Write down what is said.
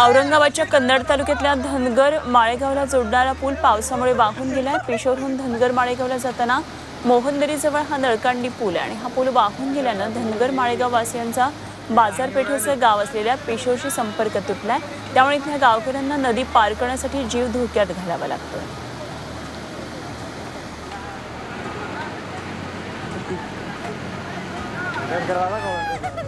औरंगाबादच्या कन्नड तालुक्यातल्या धनगर माळेगावला जोडणारा पूल पावसामुळे वाहून गेलाय. पेशोरहून धनगर माळेगावला जाताना मोहनदरीजवळ हा नळकांडी पूल आहे आणि हा पूल वाहून गेल्यानं धनगर माळेगाव वासियांचा बाजारपेठेचं गाव असलेल्या पेशोरशी संपर्क तुटलाय. त्यामुळे इथल्या गावकऱ्यांना नदी पार करण्यासाठी जीव धोक्यात घालावा लागतो दरवाजा